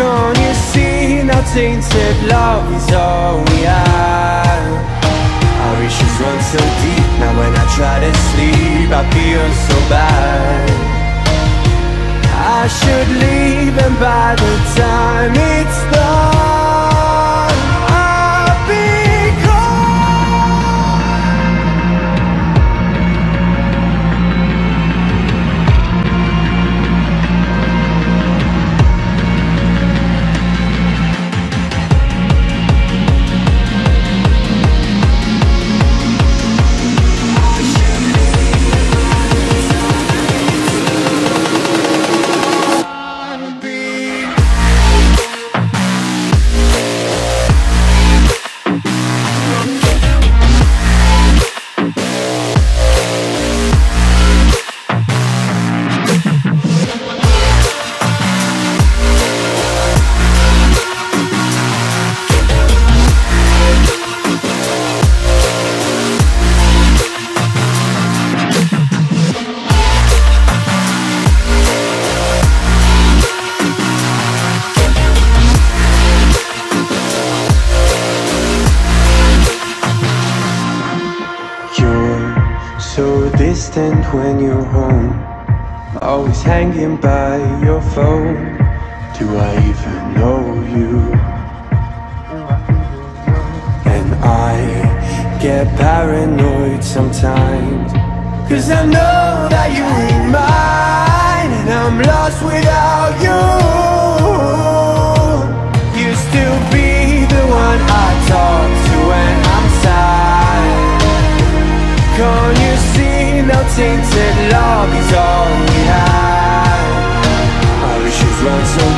Can't you see now tainted love is all we have? Our issues run so deep now when I try to sleep I feel so bad. I should leave and by the time it's done distant when you're home. Always hanging by your phone. Do I even know you? And I get paranoid sometimes? Cause I know that you ain't mine And I'm lost without you. Used to be the one I talk to when I'm sad. Can't you now tainted love is all we have. Our issues run so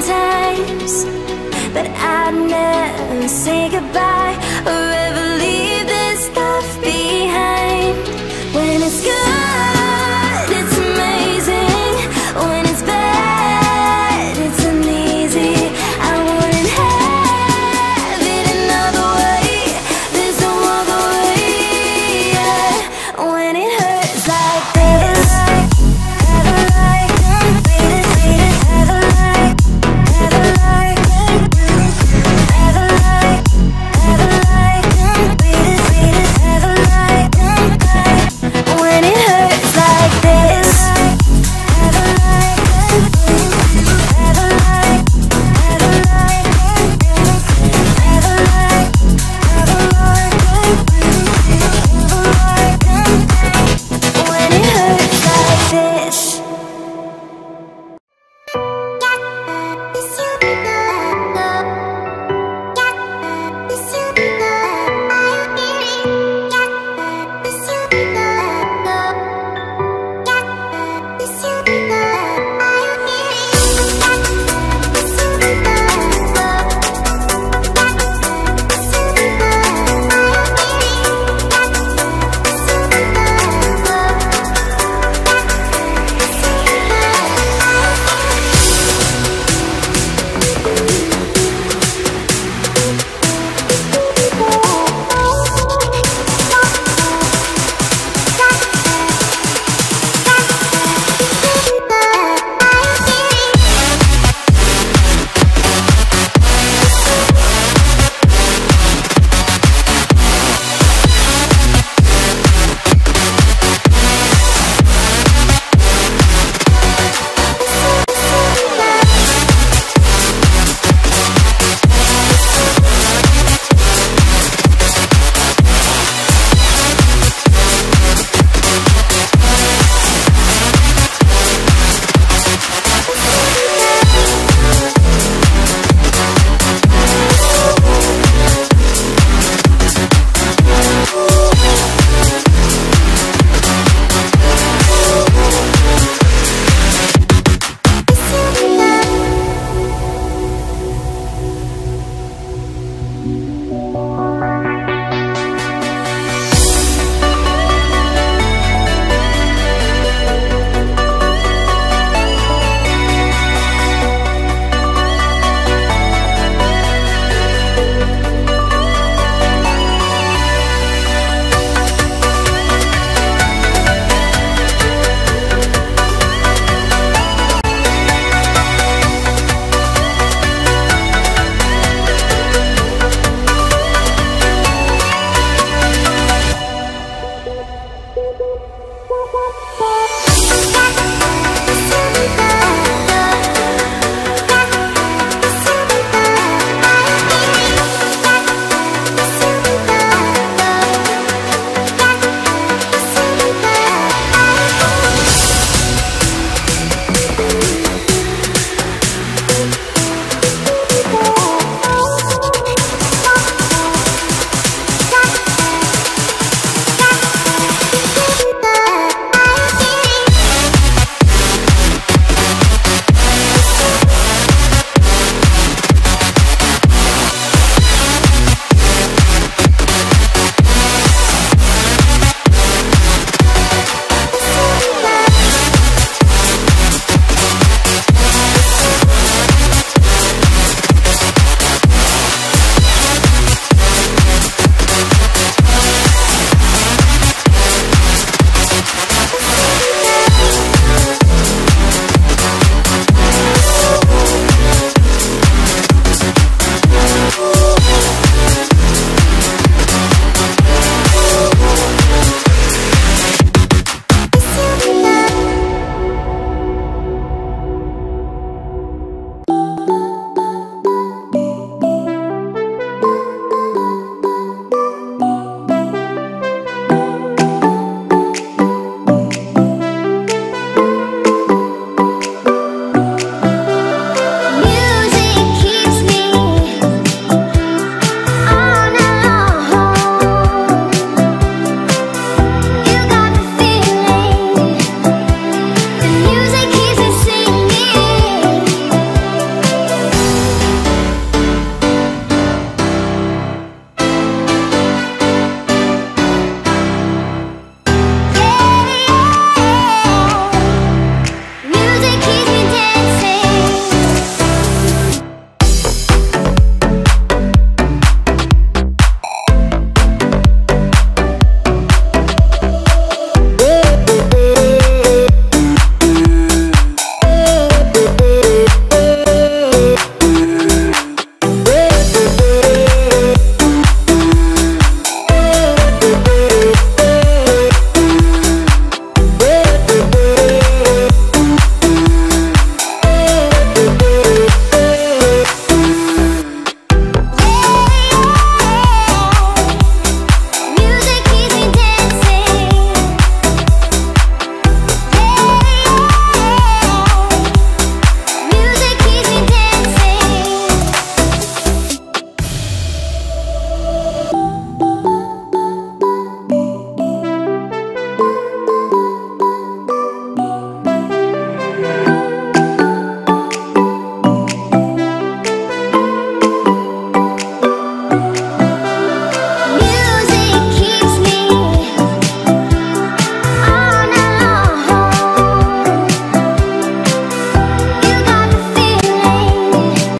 sometimes, but I'd never say goodbye.